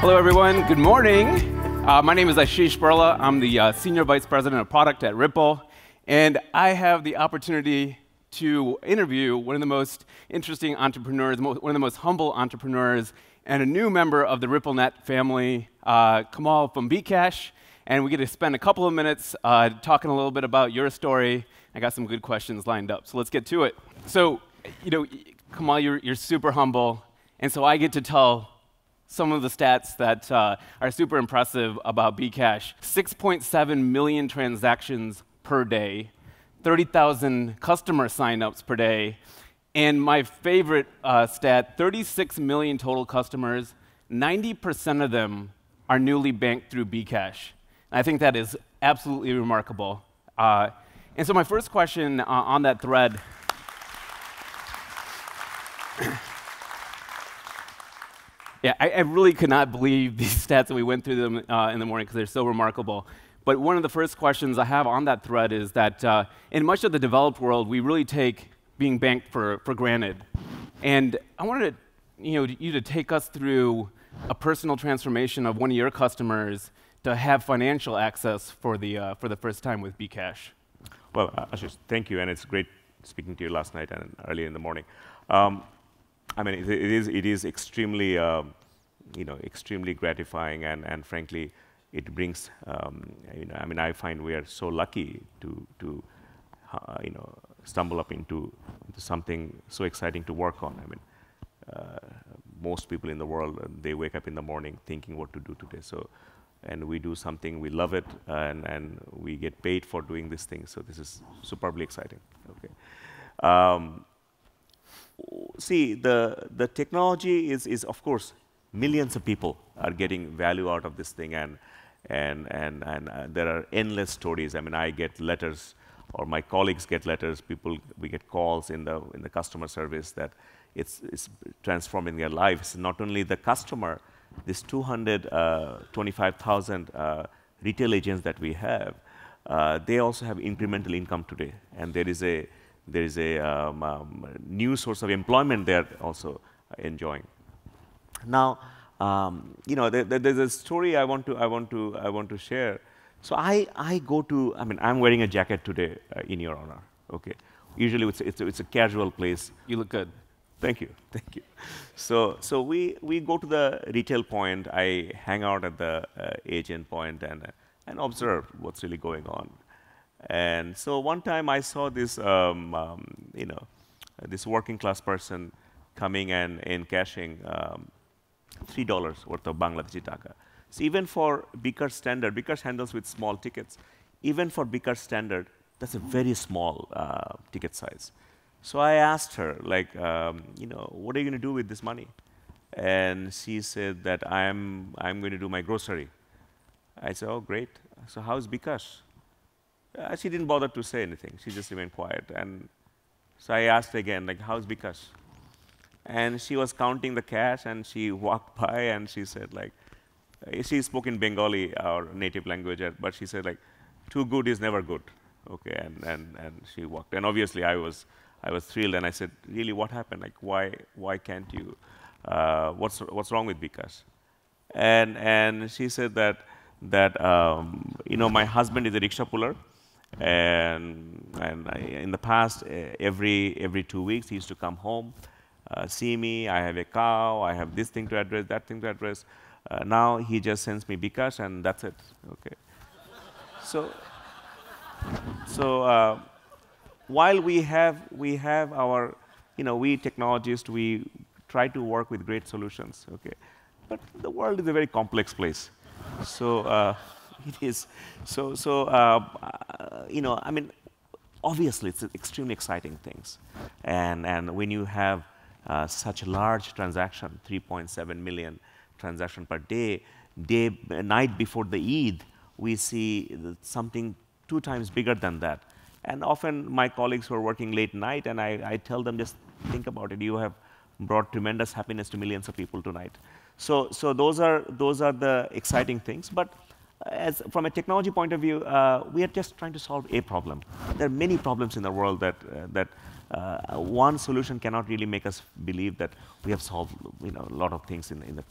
Hello, everyone. Good morning. Uh, my name is Asheesh Birla. I'm the uh, Senior Vice President of Product at Ripple. And I have the opportunity to interview one of the most interesting entrepreneurs, one of the most humble entrepreneurs, and a new member of the RippleNet family, uh, Kamal from bKash. And we get to spend a couple of minutes uh, talking a little bit about your story. I got some good questions lined up, so let's get to it. So, you know, Kamal, you're, you're super humble, and so I get to tell some of the stats that uh, are super impressive about bKash 6.7 million transactions per day, 30,000 customer signups per day, and my favorite uh, stat 36 million total customers, 90% of them are newly banked through bKash. I think that is absolutely remarkable. Uh, and so, my first question uh, on that thread. Yeah, I, I, really could not believe these stats that we went through them uh, in the morning because they're so remarkable. But one of the first questions I have on that thread is that uh, in much of the developed world, we really take being banked for, for granted. And I wanted you, know, you to take us through a personal transformation of one of your customers to have financial access for the, uh, for the first time with bKash. Well, uh, Asheesh, thank you, and it's great speaking to you last night and early in the morning. Um, I mean, it, it is it is extremely um, you know extremely gratifying, and and frankly, it brings um, you know I mean I find we are so lucky to to uh, you know stumble up into, into, something so exciting to work on. I mean. Uh, most people in the world, uh, they wake up in the morning thinking what to do today. So and we do something, we love it, and, and we get paid for doing this thing. So this is superbly exciting. Okay. Um, see, the, the technology is, is, of course, millions of people are getting value out of this thing, and, and, and, and uh, there are endless stories. I mean, I get letters, or my colleagues get letters, people, we get calls in the, in the customer service that it's, it's transforming their lives. Not only the customer, this 225,000 uh, uh, retail agents that we have, uh, they also have incremental income today, and there is a there is a um, um, new source of employment they're also enjoying. Now, um, you know, there, there's a story I want to I want to I want to share. So I I go to I mean I'm wearing a jacket today uh, in your honor. Okay, usually it's it's a, it's a casual place. You look good. Thank you, thank you. So, so we, we go to the retail point, I hang out at the uh, agent point and, and observe what's really going on. And so one time I saw this, um, um, you know, this working class person coming and, and cashing um, $3 worth of Bangladeshi taka. So even for bKash standard, bKash handles with small tickets, even for bKash standard, that's a very small uh, ticket size. So I asked her, like, um, you know, what are you going to do with this money? And she said that I'm, I'm going to do my grocery. I said, oh, great. So how's bKash? Uh, she didn't bother to say anything. She just remained quiet. And so I asked again, like, how's bKash? And she was counting the cash, and she walked by, and she said, like, uh, she spoke in Bengali, our native language, but she said, like, too good is never good. Okay, and, and, and she walked. And obviously, I was I was thrilled, and I said, "Really, what happened? Like, why why can't you? Uh, what's what's wrong with bKash?" And and she said that that um, you know my husband is a rickshaw puller, and and I, in the past every every two weeks he used to come home, uh, see me. I have a cow. I have this thing to address, that thing to address. Uh, now he just sends me bKash, and that's it. Okay. so so. Uh, while we have, we have our, you know, we technologists, we try to work with great solutions, okay? But the world is a very complex place. So uh, it is, so, so uh, uh, you know, I mean, obviously it's extremely exciting things. And, and when you have uh, such a large transaction, 3.7 million transaction per day, day, night before the Eid, we see something two times bigger than that. And often my colleagues who are working late night, and I, I tell them, just think about it. You have brought tremendous happiness to millions of people tonight. So, so those, are, those are the exciting things. But as from a technology point of view, uh, we are just trying to solve a problem. There are many problems in the world that, uh, that uh, one solution cannot really make us believe that we have solved you know, a lot of things in, in the.